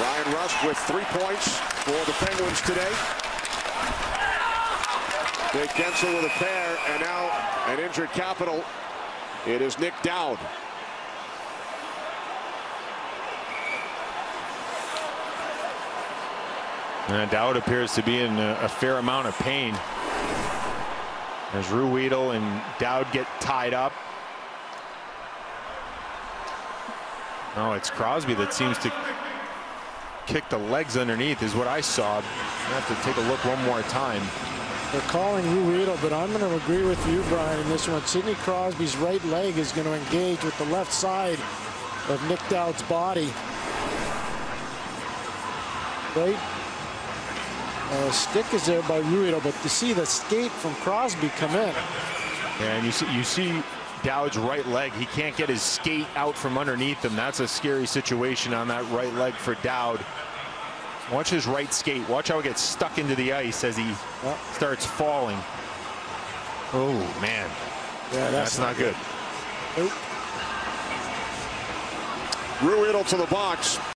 Bryan Rust with three points for the Penguins today. Nick Guentzel with a pair, and now an injured capital. It is Nic Dowd. And Dowd appears to be in a, fair amount of pain. As Ruhwedel and Dowd get tied up. Oh, it's Crosby that seems to kick the legs underneath is what I saw. I have to take a look one more time. They're calling Ruhwedel, but I'm going to agree with you, Brian, in this one. Sidney Crosby's right leg is going to engage with the left side of Nic Dowd's body. Right uh, stick is there by Ruhwedel, but to see the skate from Crosby come in. Yeah, and you see, you see Dowd's right leg. He can't get his skate out from underneath him. That's a scary situation on that right leg for Dowd. Watch his right skate. Watch how it gets stuck into the ice as he starts falling. Oh, man. Yeah, that's, that's not, not good. good. Nope. Ruhwedel to the box.